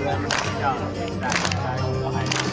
我们是想给大家来更多海